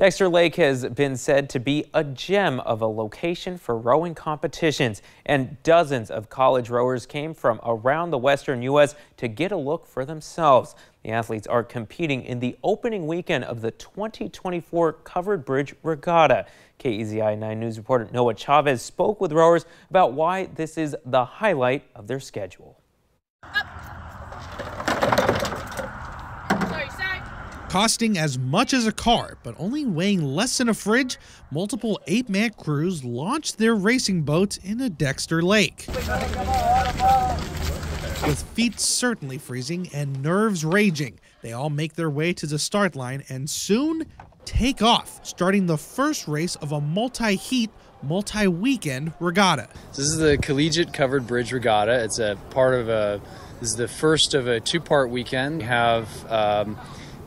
Dexter Lake has been said to be a gem of a location for rowing competitions, and dozens of college rowers came from around the western U.S. to get a look for themselves. The athletes are competing in the opening weekend of the 2024 Covered Bridge Regatta. KEZI 9 News reporter Noah Chavez spoke with rowers about why this is the highlight of their schedule. Costing as much as a car, but only weighing less than a fridge, multiple eight man crews launched their racing boats into Dexter Lake. With feet certainly freezing and nerves raging, they all make their way to the start line and soon take off, starting the first race of a multi heat, multi weekend regatta. This is the Collegiate Covered Bridge Regatta. It's a part of a, this is the first of a two part weekend. We have um,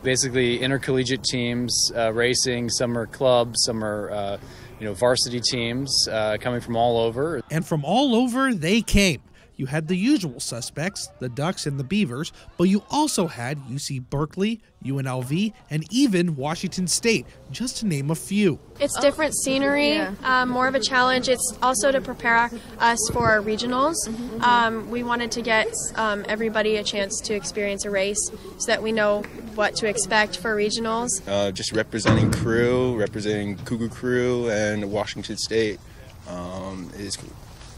basically intercollegiate teams uh, racing. Some are clubs, some are uh, you know varsity teams uh, coming from all over. And from all over they came. You had the usual suspects, the Ducks and the Beavers, but you also had UC Berkeley, UNLV, and even Washington State, just to name a few. It's different scenery, um, more of a challenge. It's also to prepare us for our regionals. Mm-hmm. Um, we wanted to get um, everybody a chance to experience a race so that we know what to expect for regionals. Uh, just representing crew, representing Cougar crew, and Washington State um, is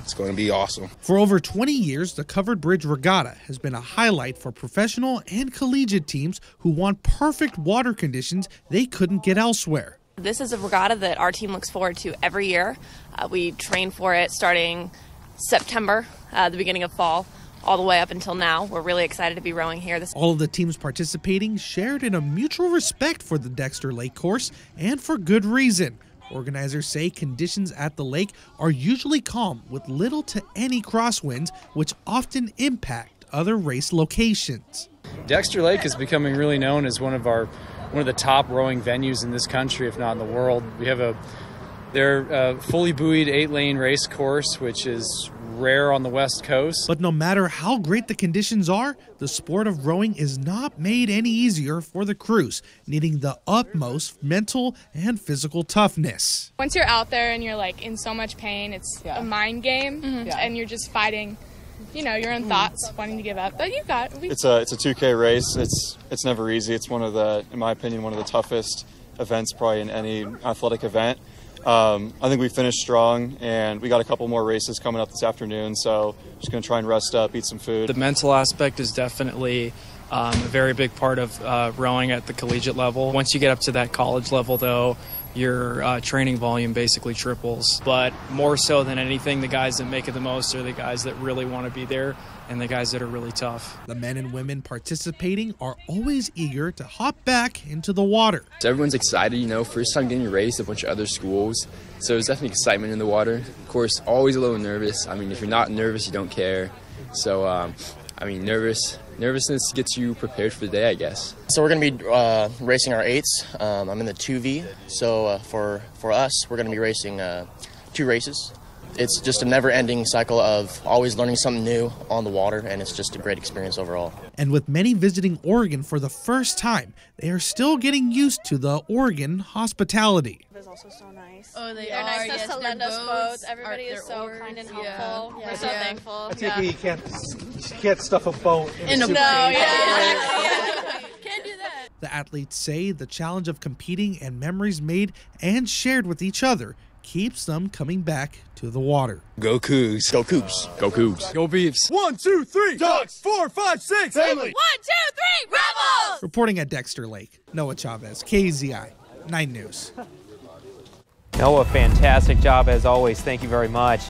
it's going to be awesome. For over 20 years, the Covered Bridge Regatta has been a highlight for professional and collegiate teams who want perfect water conditions they couldn't get elsewhere. This is a regatta that our team looks forward to every year. Uh, we train for it starting September, uh, the beginning of fall all the way up until now. We're really excited to be rowing here. This all of the teams participating shared in a mutual respect for the Dexter Lake course and for good reason. Organizers say conditions at the lake are usually calm with little to any crosswinds, which often impact other race locations. Dexter Lake is becoming really known as one of our one of the top rowing venues in this country, if not in the world. We have a they're fully buoyed eight lane race course, which is rare on the West Coast. But no matter how great the conditions are, the sport of rowing is not made any easier for the crews, needing the utmost mental and physical toughness. Once you're out there and you're like in so much pain, it's yeah. a mind game, mm-hmm. yeah. and you're just fighting you know your own mm-hmm. thoughts wanting to give up but you got it. it's a it's a 2k race it's it's never easy it's one of the in my opinion one of the toughest events probably in any athletic event um, I think we finished strong, and we got a couple more races coming up this afternoon. So just going to try and rest up, eat some food. The mental aspect is definitely um, a very big part of uh, rowing at the collegiate level. Once you get up to that college level, though, your uh, training volume basically triples. But more so than anything, the guys that make it the most are the guys that really want to be there and the guys that are really tough. The men and women participating are always eager to hop back into the water. So everyone's excited, you know, first time getting raced, a bunch of other schools. So there's definitely excitement in the water. Of course, always a little nervous. I mean, if you're not nervous, you don't care. So, um, I mean, nervous. Nervousness gets you prepared for the day, I guess. So we're going to be uh, racing our eights. Um, I'm in the 2V. So uh, for for us, we're going to be racing uh, two races it's just a never ending cycle of always learning something new on the water, and it's just a great experience overall. And with many visiting Oregon for the first time, they are still getting used to the Oregon hospitality. It's also so nice. Oh, they they're are. nice yes, to lend us boats. Everybody is so oars. kind and helpful. Yeah. We're so yeah. thankful. I take yeah. it you can't, you can't stuff a boat in, in a, a no, yeah, yeah. can't do that. The athletes say the challenge of competing and memories made and shared with each other keeps them coming back to the water. Go Cougs. Go Cougs. Go Cougs. Go Beavs. One, two, three. Ducks. Four, five, six. Family. One, two, three. Rebels. Reporting at Dexter Lake, Noah Chavez, KEZI, 9 News. Noah, fantastic job as always. Thank you very much.